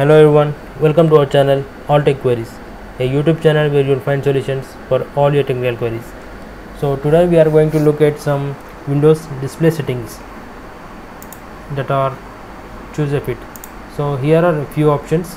Hello everyone, welcome to our channel All Tech Queries, a YouTube channel where you'll find solutions for all your technical queries. So today we are going to look at some Windows display settings that are choose a fit. So here are a few options.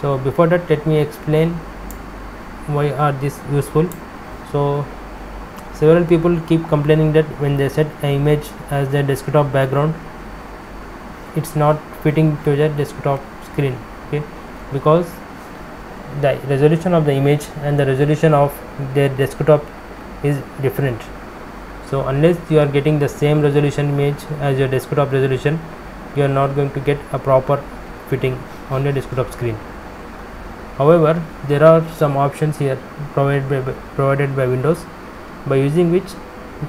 So before that let me explain why are this useful. So several people keep complaining that when they set an image as their desktop background it's not fitting to their desktop screen okay? Because the resolution of the image and the resolution of their desktop is different. So unless you are getting the same resolution image as your desktop resolution you are not going to get a proper fitting on your desktop screen. However there are some options here provided by, provided by windows by using which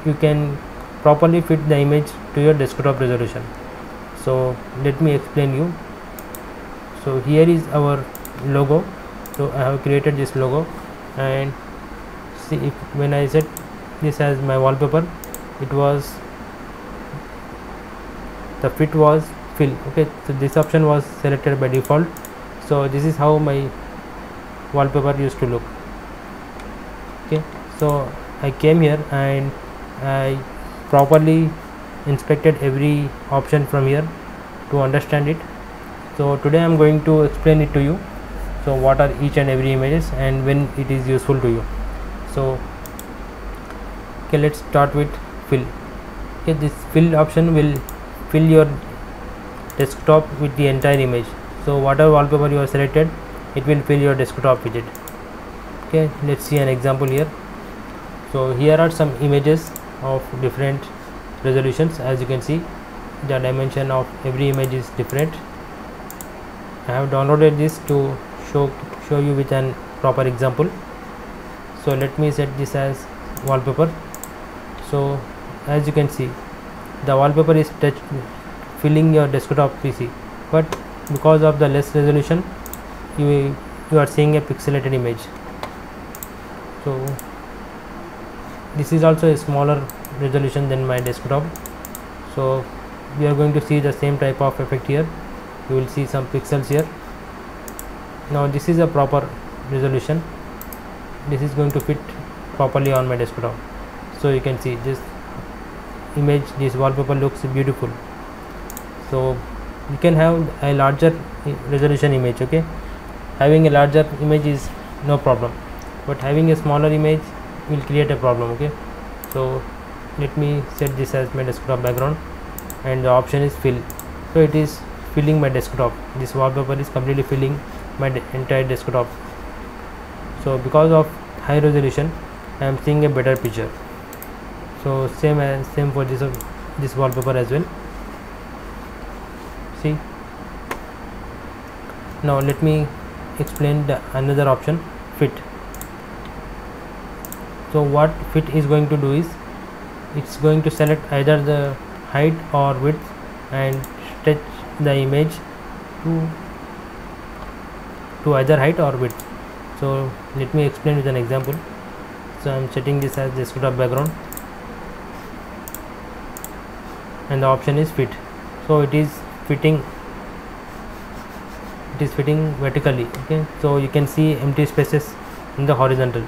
you can properly fit the image to your desktop resolution. So let me explain you so here is our logo. So I have created this logo. And see if when I set this as my wallpaper it was the fit was fill. Okay so this option was selected by default. So this is how my wallpaper used to look. Okay so I came here and I properly inspected every option from here to understand it so today I'm going to explain it to you. So what are each and every images and when it is useful to you. So okay let's start with fill. Okay this fill option will fill your desktop with the entire image. So whatever wallpaper you have selected it will fill your desktop with it okay let's see an example here. So here are some images of different resolutions. As you can see the dimension of every image is different I have downloaded this to show show you with an proper example. So let me set this as wallpaper. So as you can see the wallpaper is touch filling your desktop PC but because of the less resolution you you are seeing a pixelated image. So this is also a smaller resolution than my desktop. So we are going to see the same type of effect here you will see some pixels here. Now this is a proper resolution. This is going to fit properly on my desktop. So you can see this image this wallpaper looks beautiful. So you can have a larger resolution image okay? Having a larger image is no problem. But having a smaller image will create a problem okay? So let me set this as my desktop background. And the option is fill. So it is filling my desktop. This wallpaper is completely filling my entire desktop. So because of high resolution I am seeing a better picture. So same as same for this uh, this wallpaper as well. See? Now let me explain the another option fit. So what fit is going to do is it's going to select either the height or width and stretch the image to to either height or width. So let me explain with an example. So i'm setting this as desktop background. And the option is fit. So it is fitting it is fitting vertically okay? So you can see empty spaces in the horizontal.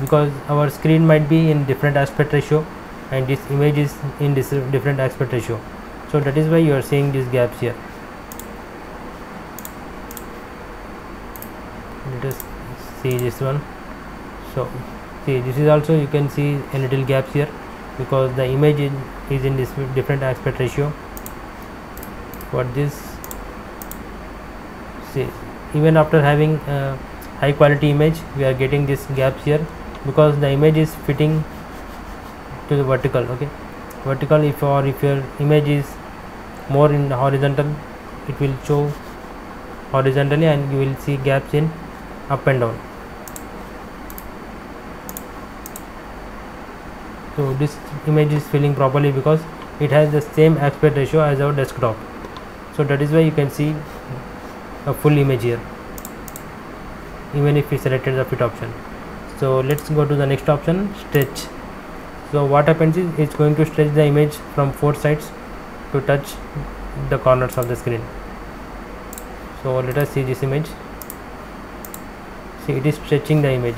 Because our screen might be in different aspect ratio and this image is in this different aspect ratio so that is why you are seeing these gaps here. Let us see this one. So see this is also you can see a little gaps here because the image is, is in this different aspect ratio. What this see even after having a high quality image we are getting these gaps here because the image is fitting to the vertical okay? Vertical if or if your image is more in horizontal it will show horizontally and you will see gaps in up and down. So this image is filling properly because it has the same aspect ratio as our desktop. So that is why you can see a full image here even if we selected the fit option. So let's go to the next option stretch so what happens is it's going to stretch the image from four sides to touch the corners of the screen. So let us see this image. See it is stretching the image.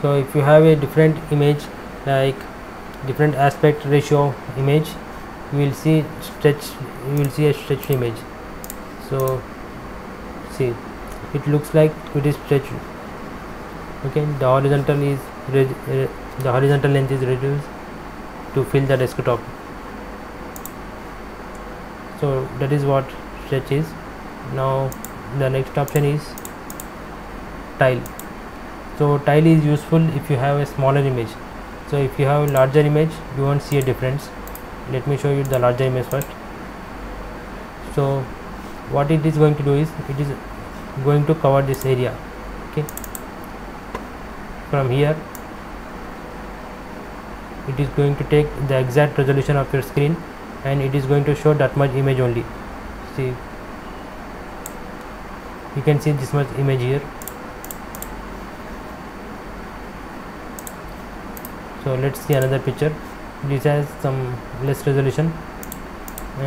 So if you have a different image like different aspect ratio image you will see stretch you will see a stretched image. So see it looks like it is stretched okay the horizontal is uh, the horizontal length is reduced to fill the desktop. So that is what stretch is. Now the next option is tile. So tile is useful if you have a smaller image. So if you have a larger image you won't see a difference. Let me show you the larger image first. So what it is going to do is it is going to cover this area. Okay from here. It is going to take the exact resolution of your screen and it is going to show that much image only. See you can see this much image here. So let's see another picture. This has some less resolution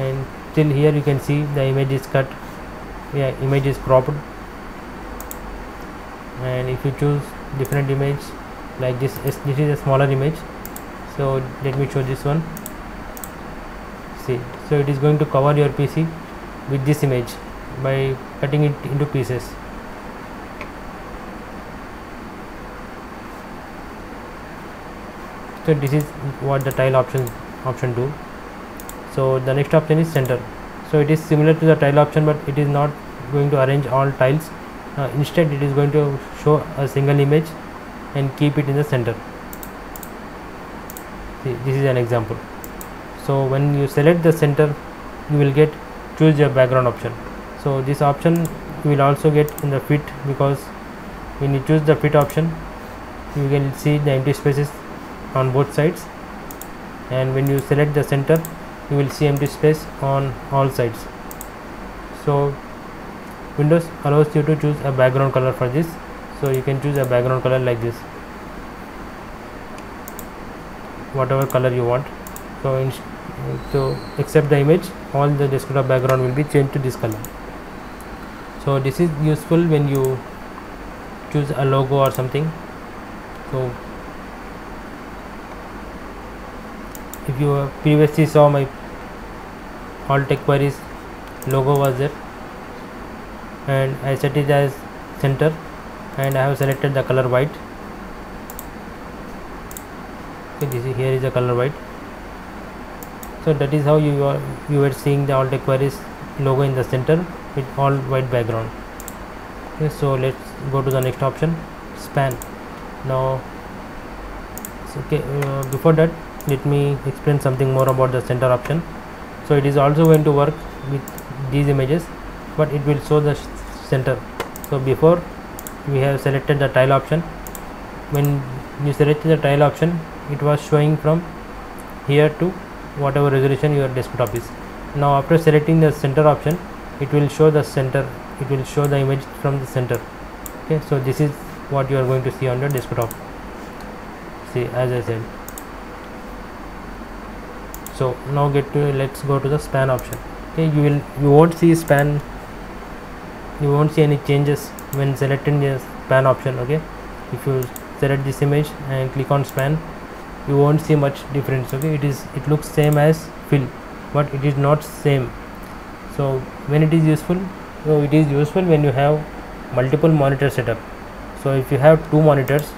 and till here you can see the image is cut. Yeah image is cropped. And if you choose different image like this is this is a smaller image. So let me show this one. See so it is going to cover your pc with this image by cutting it into pieces. So this is what the tile option option do. So the next option is center. So it is similar to the tile option but it is not going to arrange all tiles uh, instead it is going to show a single image and keep it in the center. See, this is an example. So when you select the center you will get choose your background option. So this option you will also get in the fit because when you choose the fit option you can see the empty spaces on both sides. And when you select the center you will see empty space on all sides. So windows allows you to choose a background color for this. So you can choose a background color like this. Whatever color you want. So in to accept the image. All the desktop background will be changed to this color. So this is useful when you choose a logo or something. So if you previously saw my all tech queries logo was there and I set it as center and I have selected the color white. Okay this is here is the color white. So that is how you are you were seeing the tech queries logo in the center with all white background. Okay so let's go to the next option span. Now okay uh, before that let me explain something more about the center option. So it is also going to work with these images but it will show the center. So before we have selected the tile option. When you selected the tile option it was showing from here to whatever resolution your desktop is. Now after selecting the center option it will show the center it will show the image from the center. Okay so this is what you are going to see on your desktop. See as i said. So now get to let's go to the span option. Okay you will you won't see span you won't see any changes when selecting the span option okay? If you select this image and click on span you won't see much difference okay? It is it looks same as fill but it is not same. So when it is useful so it is useful when you have multiple monitor setup. So if you have two monitors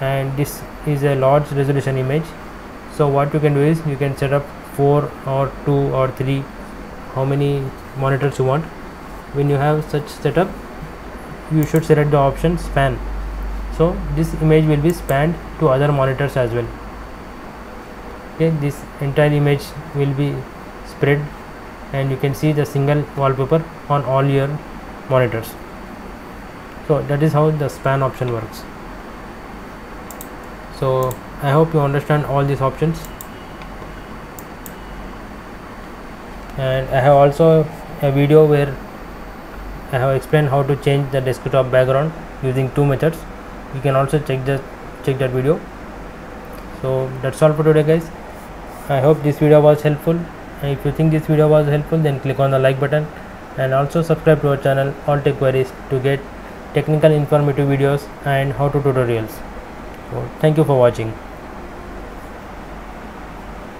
and this is a large resolution image so what you can do is you can set up four or two or three how many monitors you want when you have such setup you should select the option span. So this image will be spanned to other monitors as well. Okay this entire image will be spread and you can see the single wallpaper on all your monitors. So that is how the span option works. So I hope you understand all these options. And I have also a video where I have explained how to change the desktop background using two methods. You can also check that check that video. So that's all for today guys. I hope this video was helpful. If you think this video was helpful then click on the like button. And also subscribe to our channel all tech queries to get technical informative videos and how to tutorials. So thank you for watching